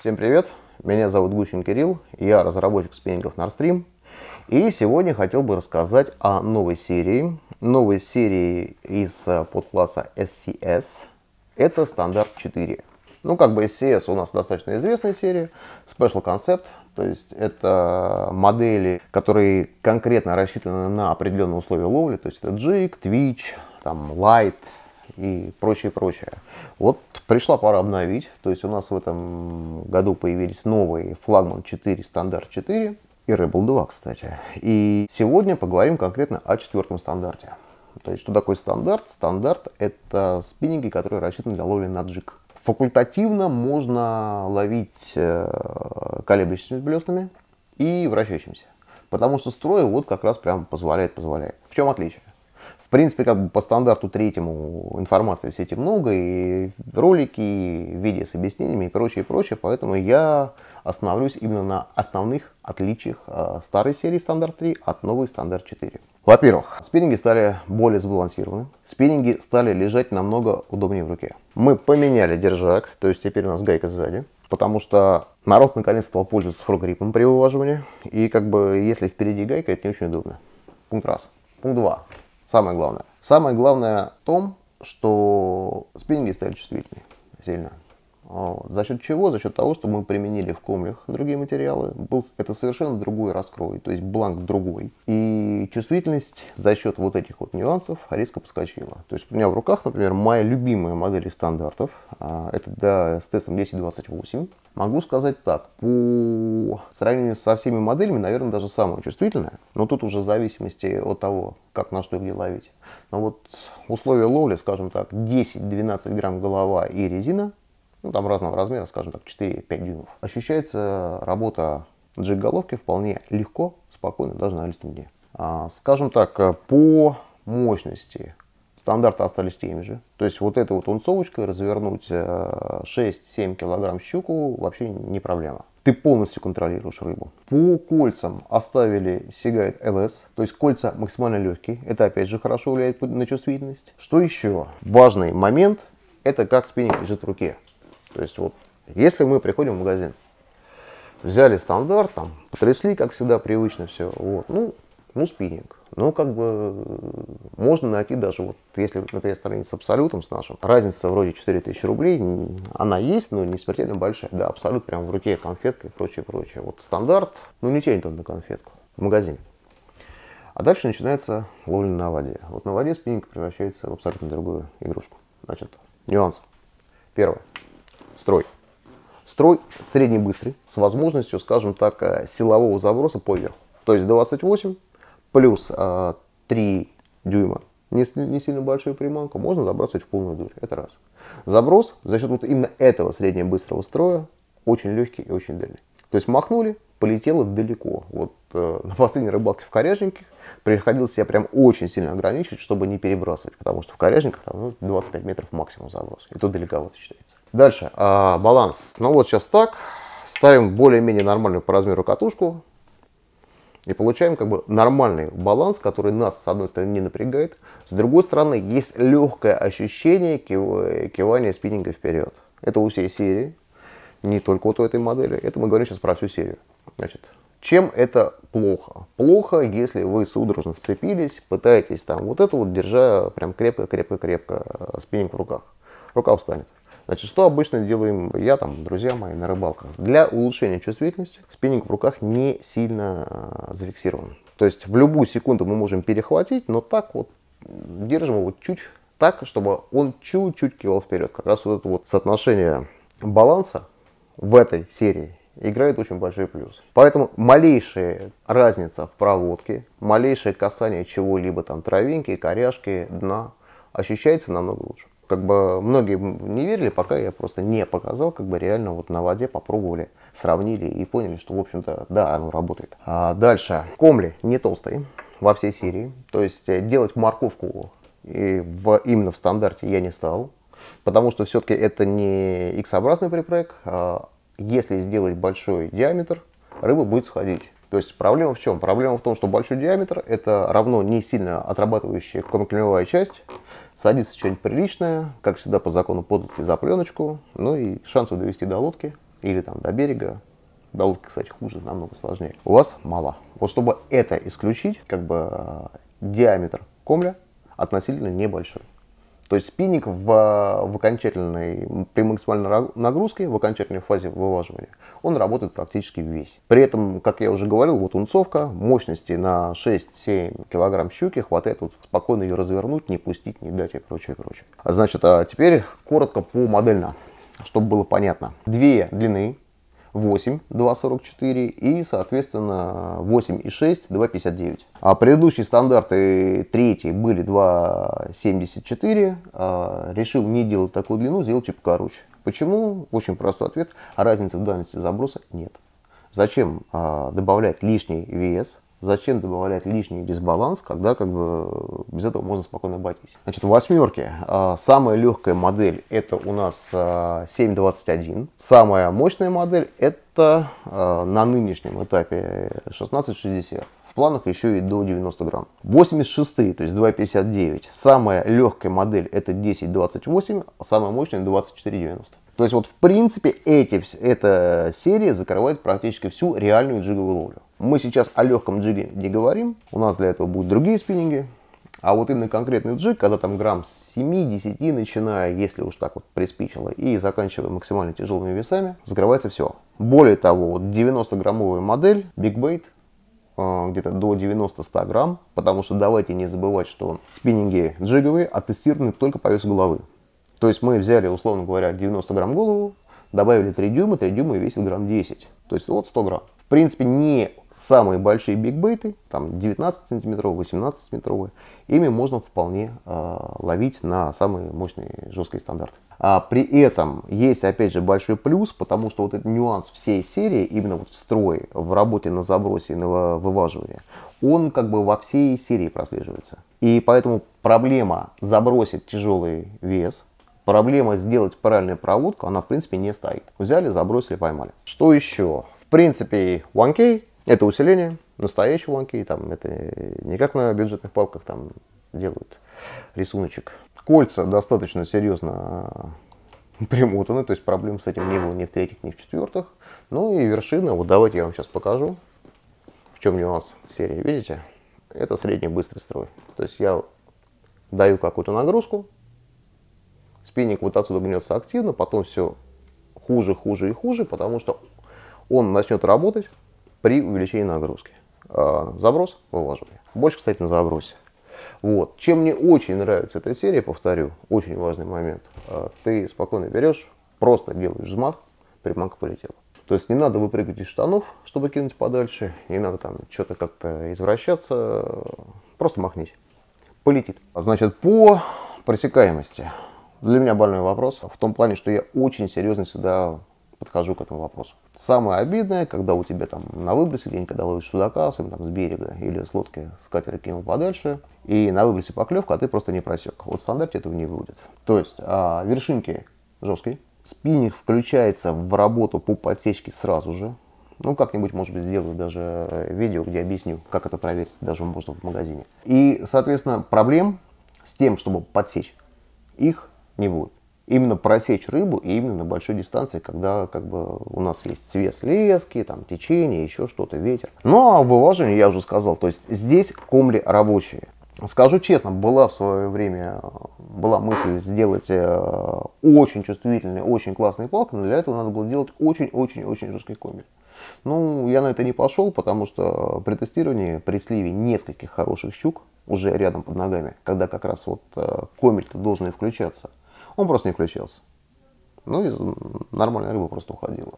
Всем привет, меня зовут Гущин Кирилл, я разработчик спиннингов Nordstream. И сегодня хотел бы рассказать о новой серии, новой серии из э, подкласса SCS. Это стандарт 4. Ну, как бы SCS у нас достаточно известная серия, Special Concept, то есть это модели, которые конкретно рассчитаны на определенные условия ловли, то есть это Jig, Twitch, там, Light, и прочее, прочее. Вот пришла пора обновить, то есть у нас в этом году появились новые флагман 4, стандарт 4 и Rebel 2, кстати. И сегодня поговорим конкретно о четвертом стандарте. То есть что такое стандарт? Стандарт это спиннинги, которые рассчитаны для ловли на джиг. Факультативно можно ловить э, колеблющимися блеснами и вращающимся. Потому что строй вот как раз прям позволяет, позволяет. В чем отличие? В принципе, как бы по стандарту третьему информации в сети много, и ролики, и видео с объяснениями, и прочее, и прочее. Поэтому я остановлюсь именно на основных отличиях э, старой серии стандарт 3 от новой стандарт 4. Во-первых, спиннинги стали более сбалансированы. Спиннинги стали лежать намного удобнее в руке. Мы поменяли держак, то есть теперь у нас гайка сзади. Потому что народ наконец стал пользоваться фрогриппом при вываживании. И как бы если впереди гайка, это не очень удобно. Пункт раз. Пункт два. Самое главное. Самое главное в том, что спиннинги стали чувствительнее сильно. Вот. За счет чего? За счет того, что мы применили в комлях другие материалы. Был, это совершенно другой раскрой, то есть бланк другой. И чувствительность за счет вот этих вот нюансов резко подскочила. То есть у меня в руках, например, моя любимая модель стандартов. А, это да, с тестом 1028. Могу сказать так, по сравнению со всеми моделями, наверное, даже самая чувствительная, но тут уже в зависимости от того, как на что и где ловить. Но вот условия ловли, скажем так, 10-12 грамм голова и резина, ну там разного размера, скажем так, 4-5 дюймов. Ощущается работа джиг-головки вполне легко, спокойно, даже на листом дне. А, скажем так, по мощности Стандарты остались теми же. То есть вот этой вот унцовочкой развернуть 6-7 э, килограмм щуку вообще не проблема. Ты полностью контролируешь рыбу. По кольцам оставили Seagate LS, то есть кольца максимально легкие. Это опять же хорошо влияет на чувствительность. Что еще? Важный момент, это как спиннинг лежит в руке. То есть вот, если мы приходим в магазин, взяли стандарт, там, потрясли, как всегда, привычно все, вот, ну, ну, спиннинг. Ну, как бы можно найти даже, вот, если, например, сравнить с абсолютом, с нашим, разница вроде 4000 рублей, она есть, но не смертельно большая. Да, абсолют прям в руке конфетка и прочее, прочее. Вот стандарт, ну, не тянет он на конфетку в магазине. А дальше начинается ловля на воде. Вот на воде спиннинг превращается в абсолютно другую игрушку. Значит, нюанс. Первое. Строй. Строй средний быстрый, с возможностью, скажем так, э, силового заброса по верху. То есть 28 плюс а, 3 дюйма, не, не сильно большую приманку, можно забрасывать в полную дурь. Это раз. Заброс за счет вот именно этого среднего быстрого строя очень легкий и очень дальний. То есть махнули, полетело далеко. Вот э, на последней рыбалке в Коряжниках приходилось себя прям очень сильно ограничивать, чтобы не перебрасывать, потому что в Коряжниках там ну, 25 метров максимум заброс, и то далековато считается. Дальше, э, баланс. Ну вот сейчас так, ставим более-менее нормальную по размеру катушку, и получаем как бы нормальный баланс, который нас, с одной стороны, не напрягает. С другой стороны, есть легкое ощущение кивания спиннинга вперед. Это у всей серии, не только вот у этой модели. Это мы говорим сейчас про всю серию. Значит, чем это плохо? Плохо, если вы судорожно вцепились, пытаетесь там вот это вот, держа прям крепко-крепко-крепко э, спиннинг в руках. Рука устанет. Значит, что обычно делаем я, там, друзья мои, на рыбалках? Для улучшения чувствительности спиннинг в руках не сильно э, зафиксирован. То есть в любую секунду мы можем перехватить, но так вот держим его чуть так, чтобы он чуть-чуть кивал вперед. Как раз вот это вот соотношение баланса в этой серии играет очень большой плюс. Поэтому малейшая разница в проводке, малейшее касание чего-либо там травинки, коряшки, дна ощущается намного лучше как бы многие не верили, пока я просто не показал, как бы реально вот на воде попробовали, сравнили и поняли, что, в общем-то, да, оно работает. А дальше. Комли не толстые во всей серии. То есть э, делать морковку и в, именно в стандарте я не стал. Потому что все-таки это не X-образный припрек. А если сделать большой диаметр, рыба будет сходить. То есть проблема в чем? Проблема в том, что большой диаметр это равно не сильно отрабатывающая конклевая часть. Садится что-нибудь приличное, как всегда по закону подлости за пленочку. Ну и шансов довести до лодки или там до берега, до лодки, кстати, хуже, намного сложнее, у вас мало. Вот чтобы это исключить, как бы э, диаметр комля относительно небольшой. То есть спиннинг в, в окончательной, при максимальной нагрузке, в окончательной фазе вываживания, он работает практически весь. При этом, как я уже говорил, вот унцовка, мощности на 6-7 килограмм щуки хватает вот спокойно ее развернуть, не пустить, не дать и прочее, прочее. Значит, а теперь коротко по модельно, чтобы было понятно. Две длины, 8 2.44 и, соответственно, 8 и 6 2.59. А предыдущие стандарты третьи были 2.74. А решил не делать такую длину, сделать чуть покороче. Почему? Очень простой ответ. Разницы в дальности заброса нет. Зачем а, добавлять лишний вес Зачем добавлять лишний дисбаланс, когда как бы без этого можно спокойно обойтись. Значит, в восьмерке а, самая легкая модель это у нас 7.21. А, самая мощная модель это а, на нынешнем этапе 16.60. В планах еще и до 90 грамм. 86, то есть 2,59. Самая легкая модель это 10,28, а самая мощная 24,90. То есть вот в принципе эти, эта серия закрывает практически всю реальную джиговую ловлю. Мы сейчас о легком джиге не говорим, у нас для этого будут другие спиннинги. А вот именно конкретный джиг, когда там грамм с 7-10, начиная, если уж так вот приспичило, и заканчивая максимально тяжелыми весами, закрывается все. Более того, вот 90-граммовая модель Big Bait, э, где-то до 90-100 грамм, потому что давайте не забывать, что спиннинги джиговые оттестированы только по весу головы. То есть мы взяли, условно говоря, 90 грамм голову, добавили 3 дюйма, 3 дюйма весит грамм 10. То есть вот 100 грамм. В принципе, не самые большие бигбейты, там 19 сантиметровые, 18 сантиметровые, ими можно вполне э, ловить на самые мощные жесткие стандарты. А при этом есть, опять же, большой плюс, потому что вот этот нюанс всей серии, именно вот в строе, в работе на забросе и на вываживании, он как бы во всей серии прослеживается. И поэтому проблема забросить тяжелый вес, проблема сделать правильную проводку, она в принципе не стоит. Взяли, забросили, поймали. Что еще? В принципе, 1K это усиление, настоящий 1K, там это не как на бюджетных палках там делают рисуночек. Кольца достаточно серьезно примотаны, то есть проблем с этим не было ни в третьих, ни в четвертых. Ну и вершина, вот давайте я вам сейчас покажу, в чем нюанс серии, видите? Это средний быстрый строй. То есть я даю какую-то нагрузку, спиннинг вот отсюда гнется активно, потом все хуже, хуже и хуже, потому что он начнет работать при увеличении нагрузки. А, заброс, вываживание. Больше, кстати, на забросе. Вот. Чем мне очень нравится эта серия, повторю, очень важный момент. А, ты спокойно берешь, просто делаешь взмах, приманка полетела. То есть не надо выпрыгивать из штанов, чтобы кинуть подальше, не надо там что-то как-то извращаться, просто махнись. Полетит. Значит, по пресекаемости. Для меня больной вопрос в том плане, что я очень серьезно всегда подхожу к этому вопросу. Самое обидное, когда у тебя там на выбросе где-нибудь, когда ловишь судака, особенно там с берега или с лодки с катера кинул подальше, и на выбросе поклевка, а ты просто не просек. Вот в стандарте этого не будет. То есть а, вершинки жесткие, спиннинг включается в работу по подсечке сразу же. Ну, как-нибудь, может быть, сделаю даже видео, где объясню, как это проверить, даже можно в магазине. И, соответственно, проблем с тем, чтобы подсечь их не будет. Именно просечь рыбу и именно на большой дистанции, когда как бы у нас есть свес лески, там течение, еще что-то, ветер. Ну а вываживание я уже сказал, то есть здесь комли рабочие. Скажу честно, была в свое время была мысль сделать э, очень чувствительный, очень классный палки, но для этого надо было делать очень-очень-очень жесткий комель. Ну, я на это не пошел, потому что при тестировании, при сливе нескольких хороших щук, уже рядом под ногами, когда как раз вот э, комель-то должен и включаться, он просто не включался. Ну и нормальная рыба просто уходила.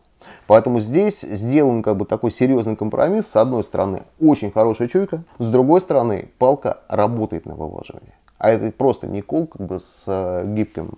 Поэтому здесь сделан как бы такой серьезный компромисс. С одной стороны, очень хорошая чуйка. С другой стороны, палка работает на вываживании. А это просто не кол как бы с э, гибким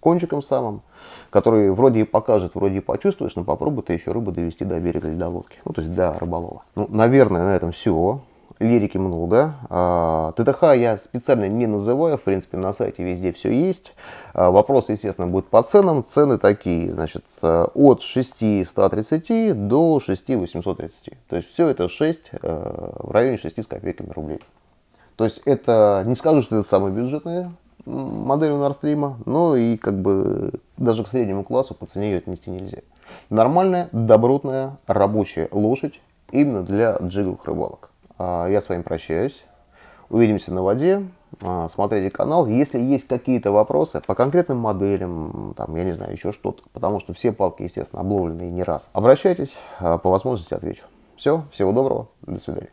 кончиком самым, который вроде и покажет, вроде и почувствуешь, но попробуй ты еще рыбу довести до берега или до лодки. Ну, то есть до рыболова. Ну, наверное, на этом все лирики много. А, ТТХ я специально не называю, в принципе, на сайте везде все есть. А, вопрос, естественно, будет по ценам. Цены такие, значит, э, от 6130 до 6830. То есть все это 6 э, в районе 6 с копейками рублей. То есть это, не скажу, что это самая бюджетная модель у Nordstream, но и как бы даже к среднему классу по цене ее отнести нельзя. Нормальная, добротная, рабочая лошадь именно для джиговых рыбалок. А, я с вами прощаюсь. Увидимся на воде. А, смотрите канал. Если есть какие-то вопросы по конкретным моделям, там, я не знаю, еще что-то, потому что все палки, естественно, обловлены не раз, обращайтесь, а, по возможности отвечу. Все, всего доброго, до свидания.